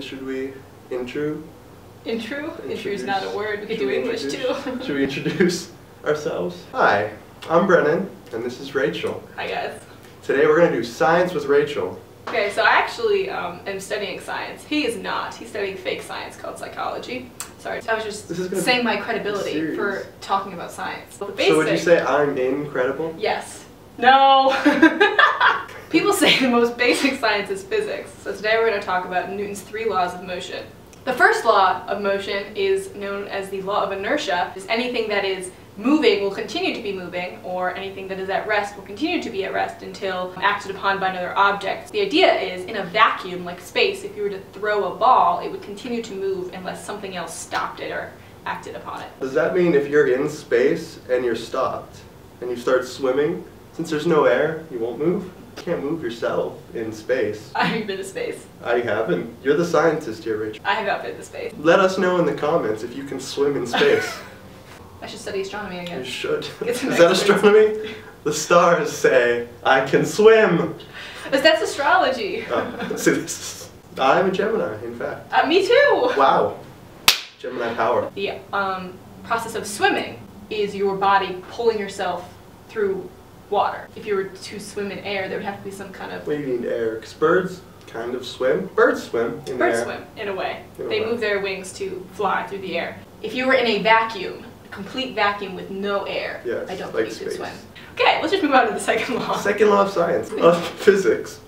should we intro? Intro? Intro is not a word. We could do English too. Should we introduce ourselves? Hi, I'm Brennan, and this is Rachel. Hi guys. Today we're going to do science with Rachel. Okay, so I actually um, am studying science. He is not. He's studying fake science called psychology. Sorry, I was just saying my credibility for talking about science. So would you say I'm incredible? Yes. No. People say the most basic science is physics. So today we're going to talk about Newton's three laws of motion. The first law of motion is known as the law of inertia. Is anything that is moving will continue to be moving, or anything that is at rest will continue to be at rest until acted upon by another object. The idea is in a vacuum like space, if you were to throw a ball, it would continue to move unless something else stopped it or acted upon it. Does that mean if you're in space and you're stopped and you start swimming, since there's no air, you won't move? You can't move yourself in space. I haven't been to space. I haven't. You're the scientist here, Rachel. I have not been to space. Let us know in the comments if you can swim in space. I should study astronomy again. you should. Is that astronomy? The stars say, I can swim. But that's astrology. Oh, see, this is, I'm a Gemini, in fact. Uh, me too. Wow. Gemini power. The um, process of swimming is your body pulling yourself through water. If you were to swim in air, there would have to be some kind of What do you need air? Because birds kind of swim. Birds swim in bird air. swim in a way. In a they way. move their wings to fly through the air. If you were in a vacuum, a complete vacuum with no air, Yes, I don't like think you could swim. Okay, let's just move on to the second law. Second law of science, of physics,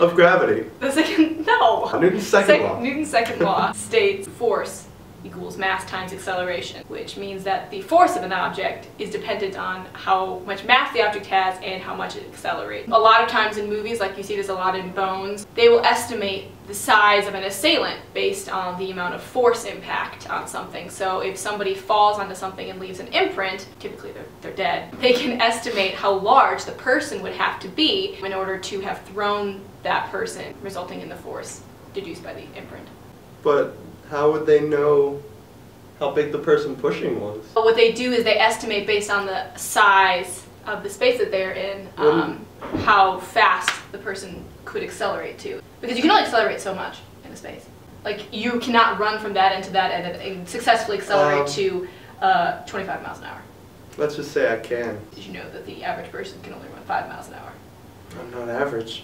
of gravity. The second, no. Newton's second Sec- law. Newton's second law states force equals mass times acceleration, which means that the force of an object is dependent on how much mass the object has and how much it accelerates. A lot of times in movies, like you see this a lot in Bones, they will estimate the size of an assailant based on the amount of force impact on something. So if somebody falls onto something and leaves an imprint, typically they're, they're dead, they can estimate how large the person would have to be in order to have thrown that person, resulting in the force deduced by the imprint. But how would they know how big the person pushing was? But what they do is they estimate based on the size of the space that they're in, um, how fast the person could accelerate to. Because you can only accelerate so much in a space. Like you cannot run from that end to that end and- and successfully accelerate Um, to uh, 25 miles an hour. Let's just say I can. Did you know that the average person can only run 5 miles an hour? I'm not average.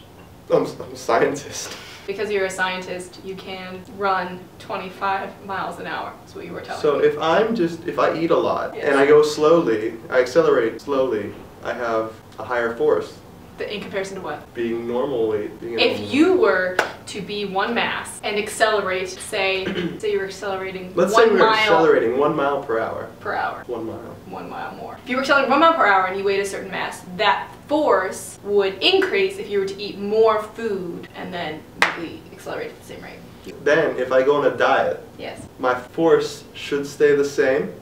I'm, I'm a scientist. Because you're a scientist, you can run 25 miles an hour. That's what you were telling So me. if I'm just, if I eat a lot Yes. and I go slowly, I accelerate slowly, I have a higher force. The- in comparison to what? Being normal weight. Being a normal If you were to be one mass and accelerate, say, say you're accelerating Let's one say we're mile accelerating one mile per hour. per hour, One mile. one mile more. If you were accelerating one mile per hour and you weighed a certain mass, that force would increase if you were to eat more food and then maybe accelerate at the same rate. Then, if I go on a diet, Yes. my force should stay the same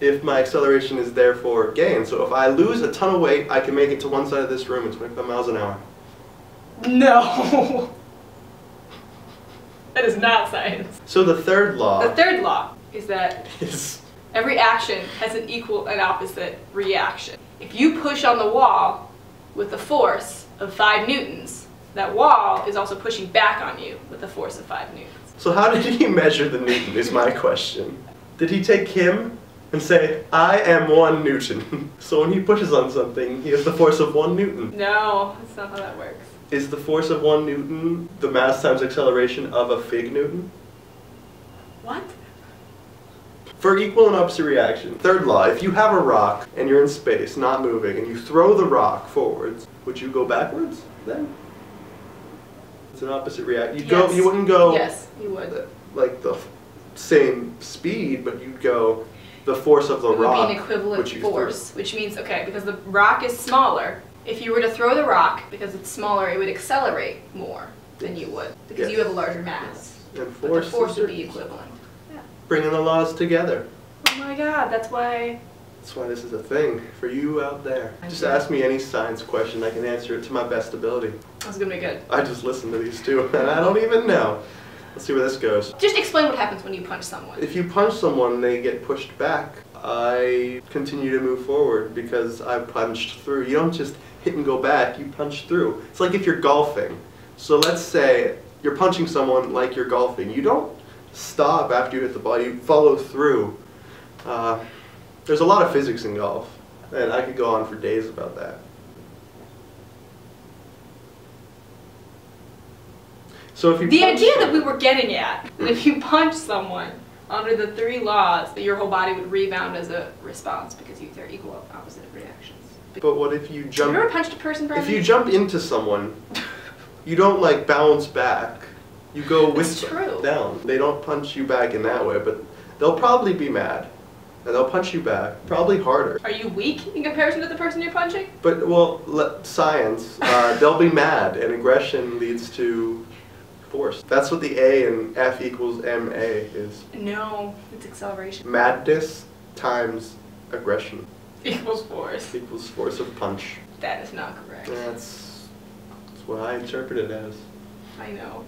if my acceleration is therefore gained. So if I lose a ton of weight, I can make it to one side of this room at 25 miles an hour. No. that is not science. So the third law. The third law is that is every action has an equal and opposite reaction. If you push on the wall with the force of 5 newtons, that wall is also pushing back on you with the force of 5 newtons. So how did he measure the Newton is my question. Did he take him and say, I am one Newton? so when he pushes on something, he has the force of one Newton. No, that's not how that works. Is the force of one Newton the mass times acceleration of a fig Newton? What? For equal and opposite reaction. Third law, if you have a rock and you're in space, not moving, and you throw the rock forwards, would you go backwards then? It's an opposite reaction. You'd go Yes. you wouldn't go Yes, you would. like the same speed, but you'd go the force of the it would rock. be an equivalent which you force, which means, okay, because the rock is smaller, if you were to throw the rock, because it's smaller, it would accelerate more than you would, because you have a larger mass. threw. And But force, the force would be equivalent. Bringing the laws together. Oh my god, that's why That's why this is a thing for you out there. I Just see. ask me any science question, I can answer it to my best ability. that's gonna be good. I just listen to these two, and I don't even know. Let's see where this goes. Just explain what happens when you punch someone. If you punch someone they get pushed back, I continue to move forward because I punched through. You don't just hit and go back, you punch through. It's like if you're golfing. So let's say you're punching someone like you're golfing. You don't stop after you hit the ball. You follow through. Uh, there's a lot of physics in golf, and I could go on for days about that. So if you The idea that we were getting at, if you punch someone under the three laws, that your whole body would rebound as a response because you, they're equal opposite reactions. But what if you Have jump? you ever punched a person? If you jump into someone, you don't like bounce back. You go with them down. They don't punch you back in that way, but they'll probably be mad. And they'll punch you back, probably harder. Are you weak in comparison to the person you're punching? But, well, science, uh, they'll be mad, and aggression leads to force. That's what the A in F equals MA is. No, it's acceleration. Madness times aggression Equals force. equals force of punch. That is not correct. That's, that's what I interpret it as. I know.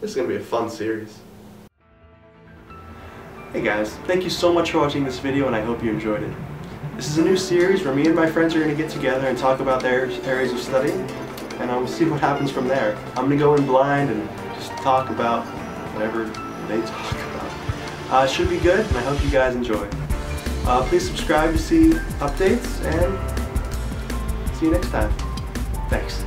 This is going to be a fun series. Hey guys, thank you so much for watching this video and I hope you enjoyed it. This is a new series where me and my friends are going to get together and talk about their areas of study and I'll see what happens from there. I'm going to go in blind and just talk about whatever they talk about. Uh, should be good and I hope you guys enjoy. Uh, please subscribe to see updates and see you next time. Thanks.